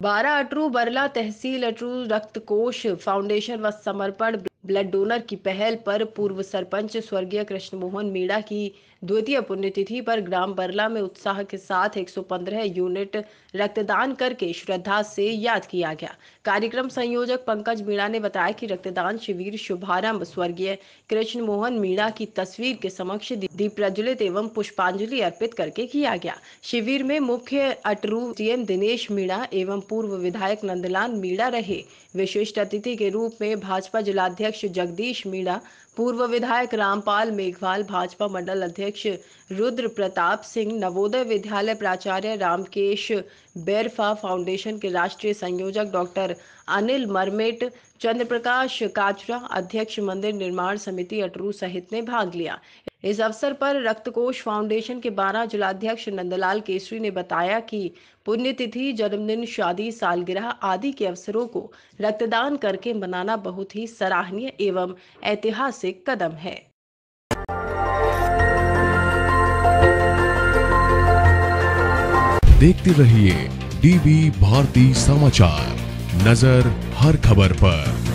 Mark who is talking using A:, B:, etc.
A: बारह अटरू बरला तहसील अटरू रक्त कोष फाउंडेशन व समर्पण ब्लड डोनर की पहल पर पूर्व सरपंच स्वर्गीय कृष्ण मोहन मीणा की द्वितीय पुण्यतिथि पर ग्राम बरला में उत्साह के साथ 115 यूनिट रक्तदान करके श्रद्धा से याद किया गया। कार्यक्रम संयोजक पंकज मीणा ने बताया कि रक्तदान शिविर शुभारंभ स्वर्गीय कृष्ण मोहन मीणा की तस्वीर के समक्ष दीप प्रज्वलित एवं पुष्पांजलि अर्पित करके किया गया। शिविर में मुख्य अटरू सीएम दिनेश मीणा एवं पूर्व विधायक नंदलाल मीणा रहे। विशिष्ट अतिथि के रूप में भाजपा जिलाध्यक्ष जगदीश मीणा, पूर्व विधायक रामपाल मेघवाल, भाजपा मंडल अध्यक्ष रुद्र प्रताप सिंह, नवोदय विद्यालय प्राचार्य रामकेश बेरफा, फाउंडेशन के राष्ट्रीय संयोजक डॉक्टर अनिल मरमेट चंद्रप्रकाश काचरा अध्यक्ष मंदिर निर्माण समिति अटरू सहित ने भाग लिया। इस अवसर पर रक्तकोष फाउंडेशन के बारह जिलाध्यक्ष नंदलाल केसरी ने बताया कि पुण्यतिथि, जन्मदिन, शादी, सालगिरह आदि के अवसरों को रक्तदान करके मनाना बहुत ही सराहनीय एवं ऐतिहासिक कदम है।
B: देखते रहिए डीवी भारती समाचार। नज़र हर खबर पर।